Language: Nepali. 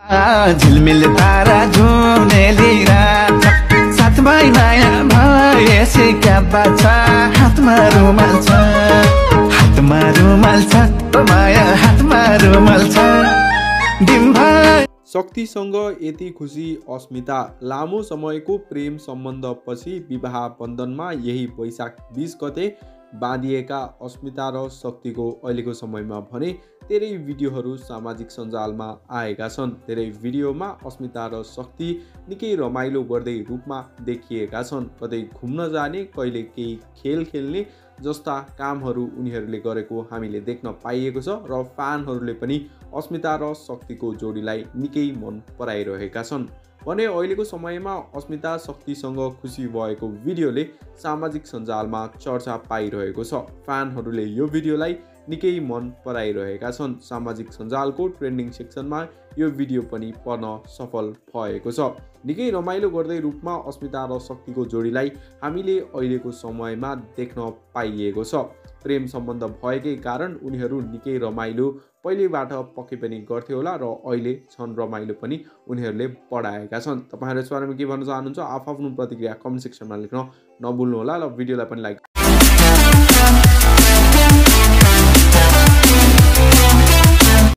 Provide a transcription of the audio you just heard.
झिलमिल तारा झुनेली रात साथमा माया भएपछि क्या बात छ हातमा रुमाल छ। हातमा रुमाल छ। माया हातमा रुमाल छ। शक्तिसँग यति खुसी अस्मिता लामो समयको प्रेम सम्बन्धपछि विवाह बन्धनमा यही वैशाख बिस गते बाँधिएका अस्मिता र शक्तिको अहिलेको समयमा भने धेरै भिडियोहरू सामाजिक सञ्जालमा आएका छन्। धेरै भिडियोमा अस्मिता र शक्ति निकै रमाइलो गर्दै रूपमा देखिएका छन्। कतै घुम्न जाने कहिले केही खेल खेल्ने जस्ता कामहरू उनीहरूले गरेको हामीले देख्न पाइएको छ र फ्यानहरूले पनि अस्मिता र शक्तिको जोडीलाई निकै मन पराइरहेका छन्। भने अहिलेको समयमा अस्मिता शक्तिसँग खुसी भएको भिडियोले सामाजिक सञ्जालमा चर्चा पाइरहेको छ। फ्यानहरूले यो भिडियोलाई निकै मन पराइरहेका छन्। सामाजिक सञ्जालको ट्रेन्डिङ सेक्सनमा यो भिडियो पनि पर्न सफल भएको छ। निकै रमाइलो गर्दै रूपमा अस्मिता र शक्तिको जोडीलाई हामीले अहिलेको समयमा देख्न पाइएको छ। प्रेम सम्बन्ध भएकै कारण उनीहरू निकै रमाइलो पहिलेबाट पक्कै पनि गर्थ्यो होला र अहिले छन् रमाइलो पनि उनीहरूले बढाएका छन्। तपाईँहरू यस बारेमा के भन्न चाहनुहुन्छ? आफ्नो प्रतिक्रिया कमेन्ट सेक्सनमा लेख्न नभुल्नुहोला र भिडियोलाई पनि लाइक